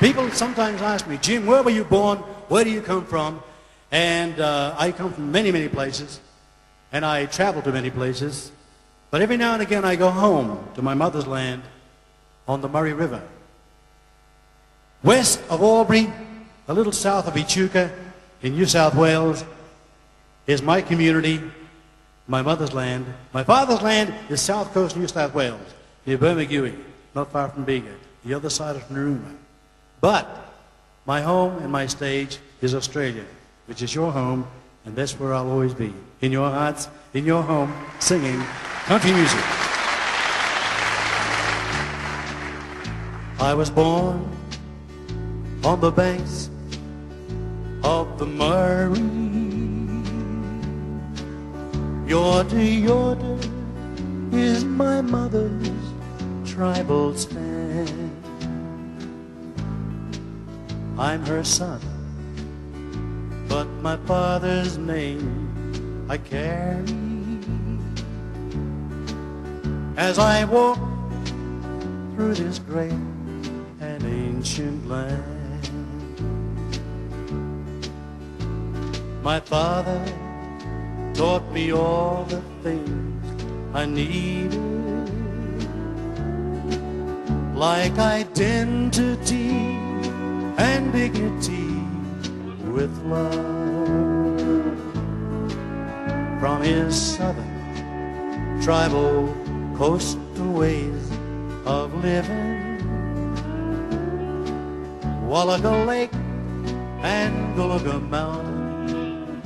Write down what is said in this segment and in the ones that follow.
People sometimes ask me, Jim, where were you born? Where do you come from? And uh, I come from many, many places, and I travel to many places. But every now and again, I go home to my mother's land on the Murray River. West of Albury, a little south of Echuca in New South Wales, is my community, my mother's land. My father's land is south coast New South Wales, near Bermagui, not far from Bega, the other side of Narooma. But my home and my stage is Australia, which is your home, and that's where I'll always be. In your hearts, in your home, singing country music. I was born on the banks of the Murray. Yorta, Yorta is my mother's tribal stand. I'm her son, but my father's name I carry. As I walk through this great and ancient land, my father taught me all the things I needed, like identity and dignity with love from his southern tribal coastal ways of living. Wallaga Lake and Gulaga Mountain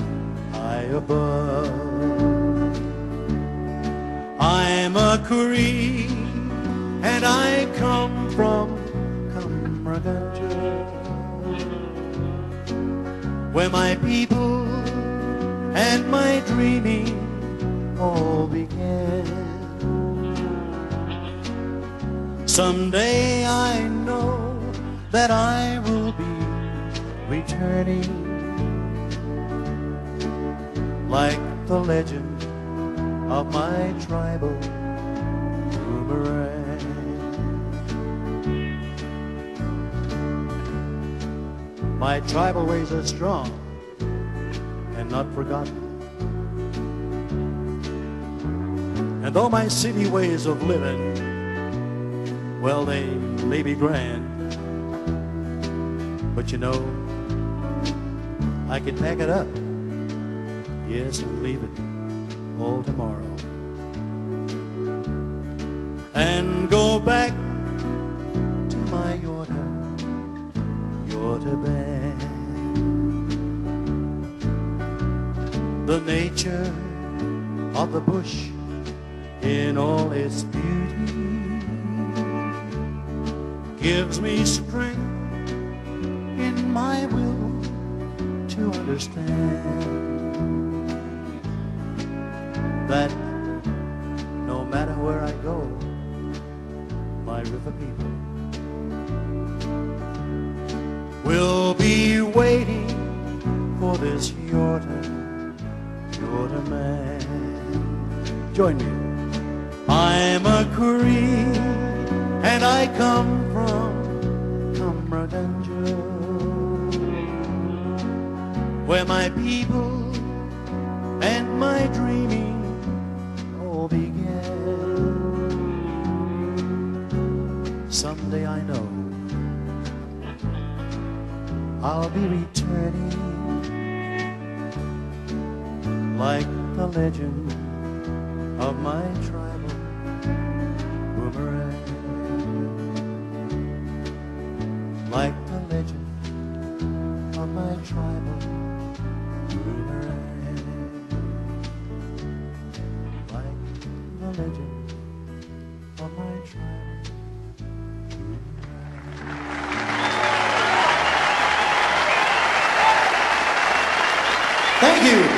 high above. I'm a Koori and I come from where my people and my dreaming all began. Someday I know that I will be returning like the legend of my tribal boomerang. My tribal ways are strong and not forgotten. And though my city ways of living, well, they may be grand, but you know, I can pack it up, yes, and leave it all tomorrow. And go back The nature of the bush in all its beauty. Gives me strength in my will to understand that no matter where I go, my river people will be waiting for this Man. Join me. I'm a Koori and I come from Cummeragunja where my people and my dreaming all began. Someday I know I'll be returning like the legend of my tribal boomerang. Like the legend of my tribal boomerang. Like the legend of my tribal. Thank you.